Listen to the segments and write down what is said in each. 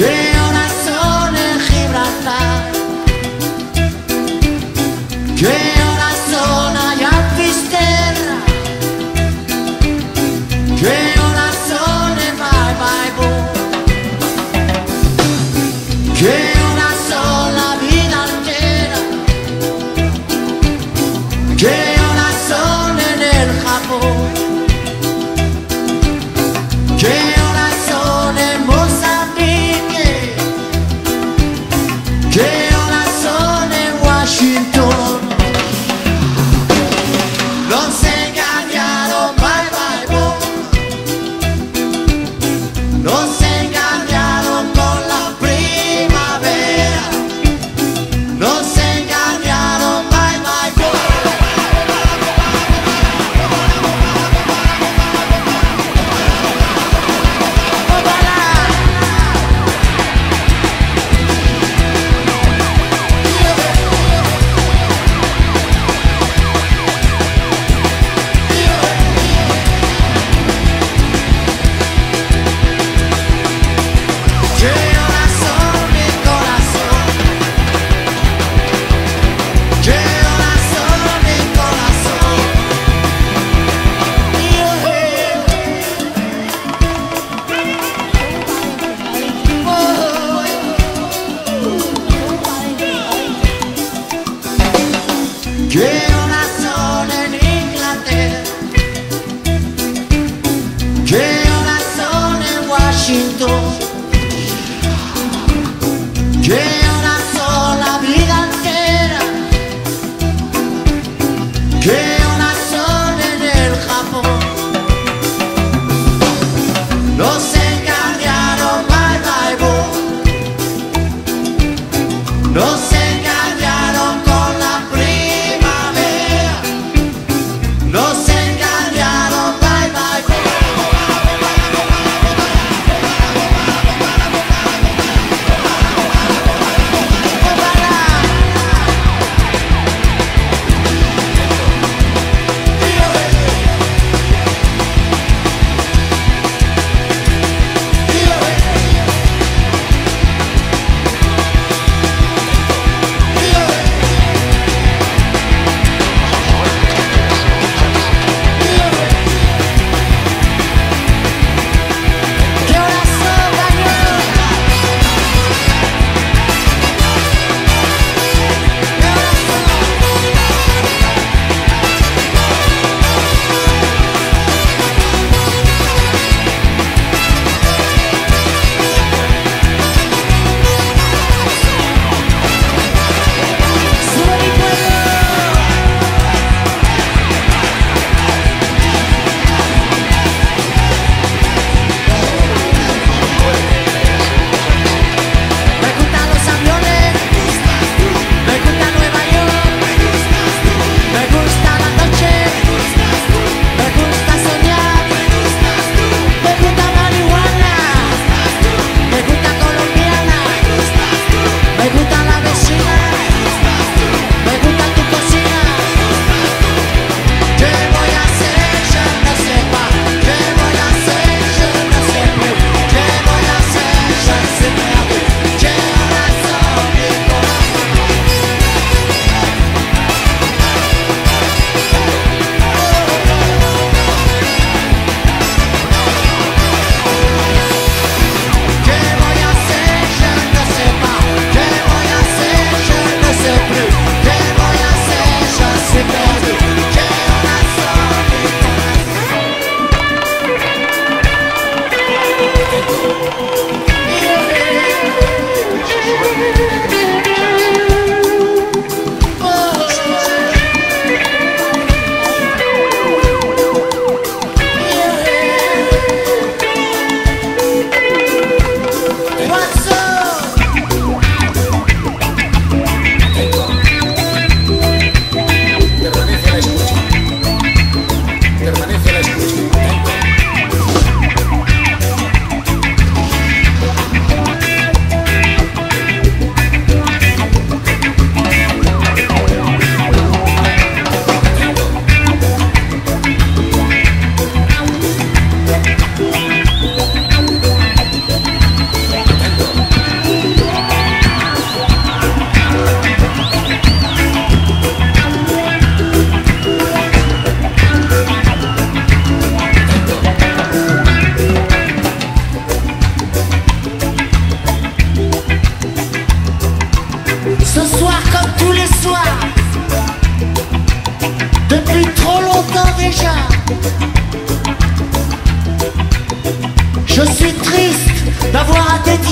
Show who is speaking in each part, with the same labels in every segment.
Speaker 1: J C'è una sola in Inghilterra, c'è una sola in Washington.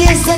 Speaker 1: 햇살